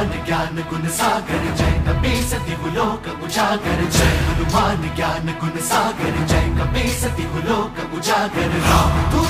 हनुमान ज्ञान गुण सागर, जय कपी सती लोक उजागर, जय हनुमान ज्ञान गुण सागर, जय कपी सती लोक उजागर। राम, तू